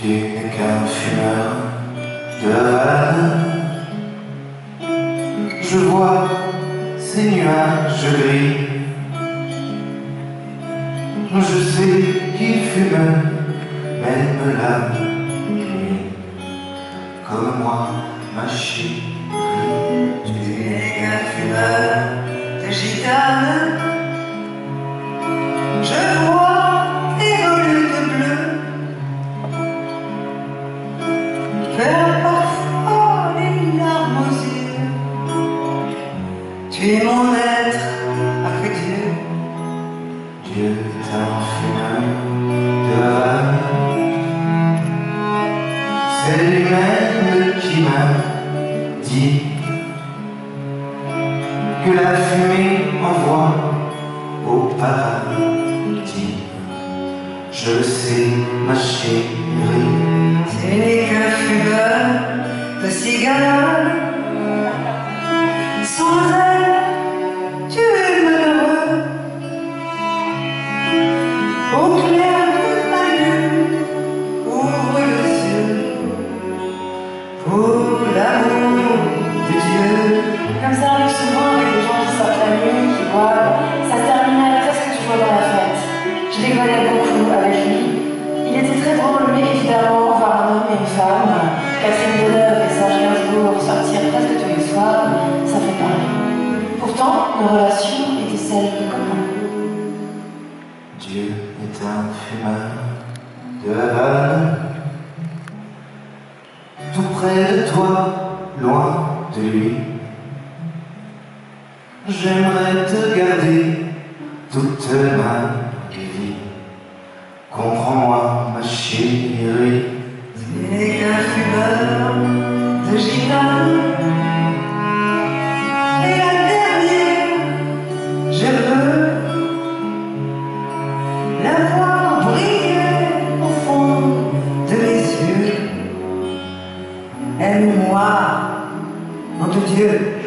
Tu n'es qu'un fumeur de Havane. Je vois ces nuages gris. Je sais qu'il fume même la nuit. Comme moi, ma chérie, Tu n'es qu'un fumeur de gitane. Tu mon être après Dieu. Dieu est un fumeur de. C'est lui-même qui m'a dit que la fumée envoie au paradis. Je le sais, ma chérie. Tu n'es qu'un fumeur de cigares. Sans Je rigolais beaucoup avec lui. Il était très drôle, évidemment, voir un homme et une femme, Catherine Deneuve et Serge Gainsbourg sortir presque tous les soirs, ça fait parler. Pourtant, nos relations étaient celles de copains. Dieu est un fumeur de Havane. Tout près de toi, loin de lui. J'aimerais te garder toute ma bleuets. Tu qu'un fumeur de gitane. Et la dernière, je veux la voir briller au fond de mes yeux. Elle ou moi, mon Dieu.